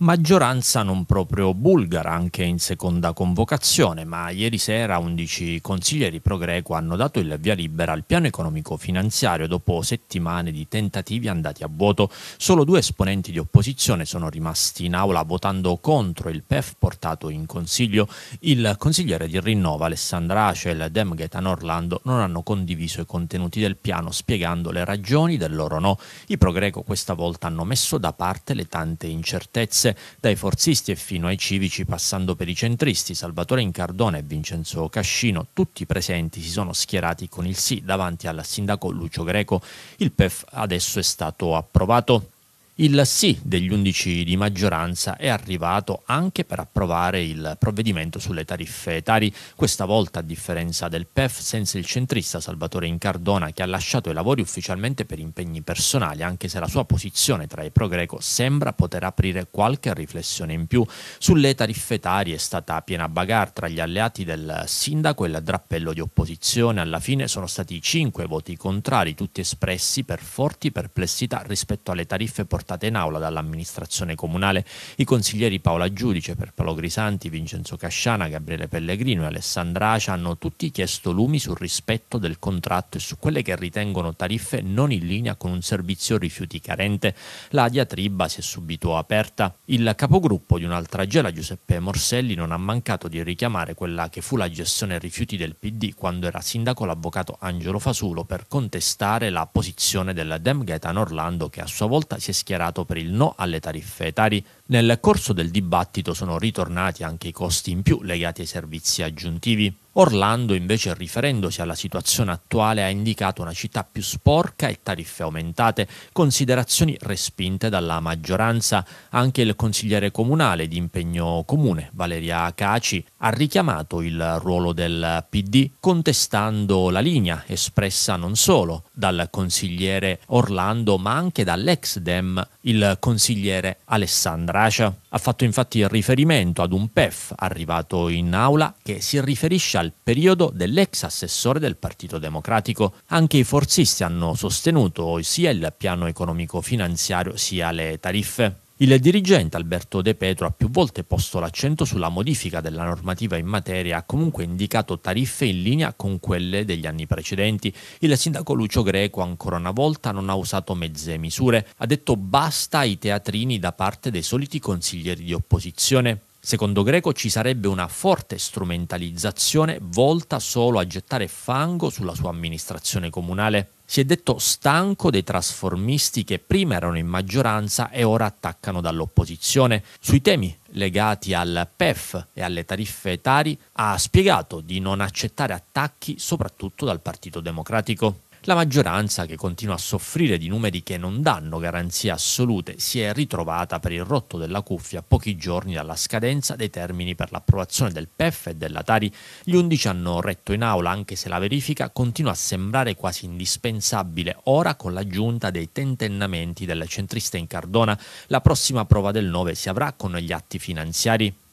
Maggioranza non proprio bulgara anche in seconda convocazione, ma ieri sera 11 consiglieri pro greco hanno dato il via libera al piano economico finanziario dopo settimane di tentativi andati a vuoto. Solo due esponenti di opposizione sono rimasti in aula votando contro il PEF portato in consiglio. Il consigliere di Rinnova Alessandra Ace e il Dem Gaetan Orlando non hanno condiviso i contenuti del piano spiegando le ragioni del loro no. I pro greco questa volta hanno messo da parte le tante incertezze diverse, dai forzisti e fino ai civici passando per i centristi, Salvatore Incardone e Vincenzo Cascino, tutti presenti si sono schierati con il sì davanti al sindaco Lucio Greco. Il PEF adesso è stato approvato. Il sì degli undici di maggioranza è arrivato anche per approvare il provvedimento sulle tariffe etari, questa volta a differenza del PEF senza il centrista Salvatore Incardona che ha lasciato i lavori ufficialmente per impegni personali, anche se la sua posizione tra i pro greco sembra poter aprire qualche riflessione in più. Sulle tariffe etari è stata piena bagarre tra gli alleati del sindaco e il drappello di opposizione, alla fine sono stati cinque voti contrari, tutti espressi per forti perplessità rispetto alle tariffe portate portate in aula dall'amministrazione comunale i consiglieri Paola Giudice, per Paolo Grisanti, Vincenzo Casciana, Gabriele Pellegrino e Alessandra Acia hanno tutti chiesto lumi sul rispetto del contratto e su quelle che ritengono tariffe non in linea con un servizio rifiuti carente. La diatriba si è subito aperta. Il capogruppo di un'altra gela, Giuseppe Morselli, non ha mancato di richiamare quella che fu la gestione rifiuti del PD quando era sindaco l'avvocato Angelo Fasulo per contestare la posizione del Dem Gaetan Orlando che a sua volta si è schierato dichiarato per il no alle tariffe etari. Nel corso del dibattito sono ritornati anche i costi in più legati ai servizi aggiuntivi. Orlando invece riferendosi alla situazione attuale ha indicato una città più sporca e tariffe aumentate, considerazioni respinte dalla maggioranza. Anche il consigliere comunale di impegno comune, Valeria Caci, ha richiamato il ruolo del PD contestando la linea espressa non solo dal consigliere Orlando ma anche dall'ex Dem, il consigliere Alessandra Acia. Ha fatto infatti riferimento ad un PEF arrivato in aula che si riferisce al periodo dell'ex assessore del Partito Democratico. Anche i forzisti hanno sostenuto sia il piano economico finanziario sia le tariffe. Il dirigente Alberto De Petro ha più volte posto l'accento sulla modifica della normativa in materia ha comunque indicato tariffe in linea con quelle degli anni precedenti. Il sindaco Lucio Greco ancora una volta non ha usato mezze misure, ha detto basta ai teatrini da parte dei soliti consiglieri di opposizione. Secondo Greco ci sarebbe una forte strumentalizzazione volta solo a gettare fango sulla sua amministrazione comunale. Si è detto stanco dei trasformisti che prima erano in maggioranza e ora attaccano dall'opposizione. Sui temi legati al PEF e alle tariffe etari ha spiegato di non accettare attacchi soprattutto dal Partito Democratico. La maggioranza, che continua a soffrire di numeri che non danno garanzie assolute, si è ritrovata per il rotto della cuffia pochi giorni dalla scadenza dei termini per l'approvazione del PEF e della Tari. Gli undici hanno retto in aula anche se la verifica continua a sembrare quasi indispensabile ora con l'aggiunta dei tentennamenti del centrista in Cardona. La prossima prova del 9 si avrà con gli atti finanziari.